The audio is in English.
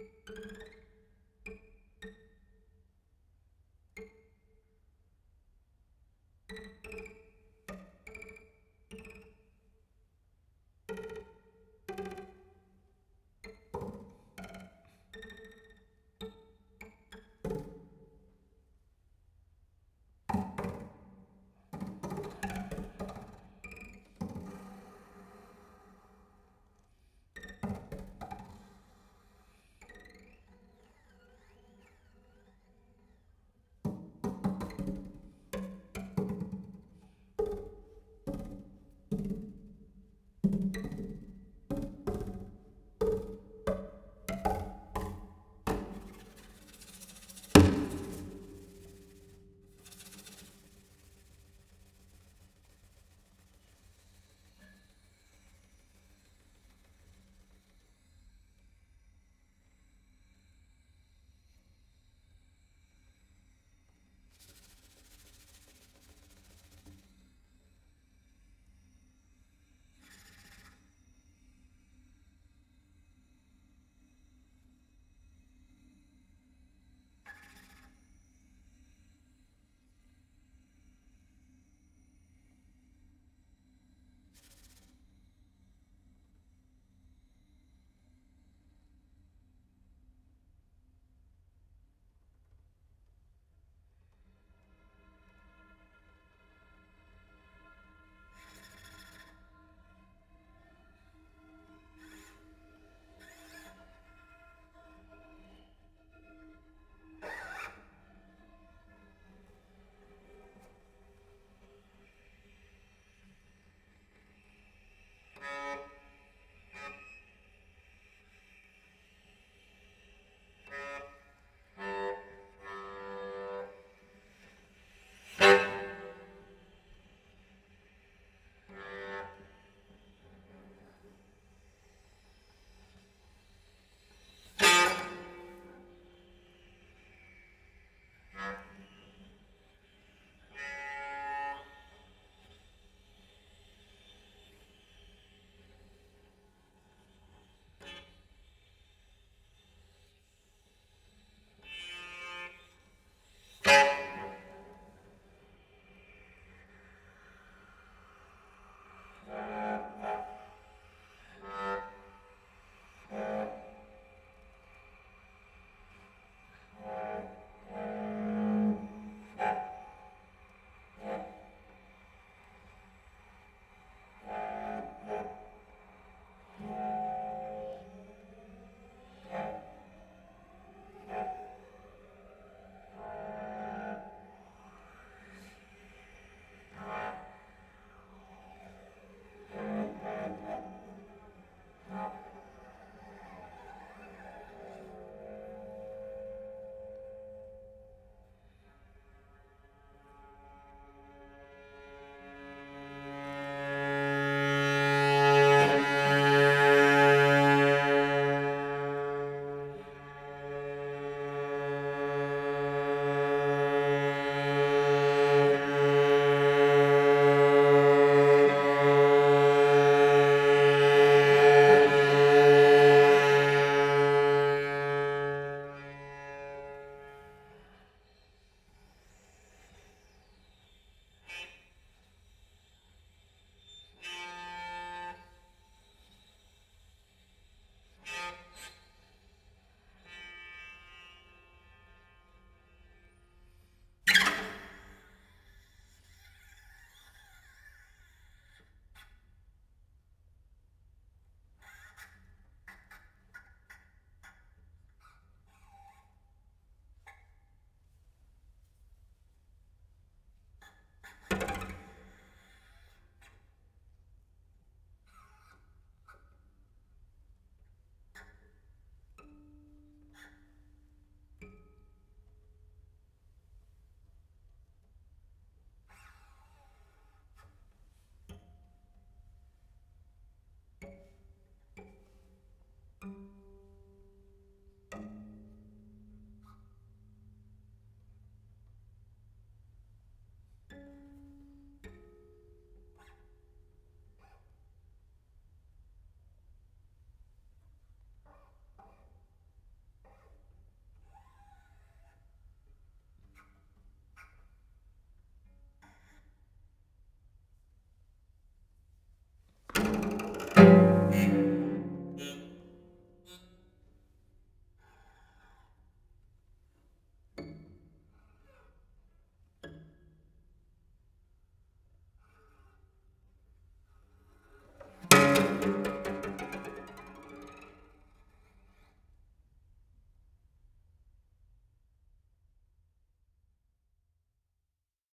Thank you. you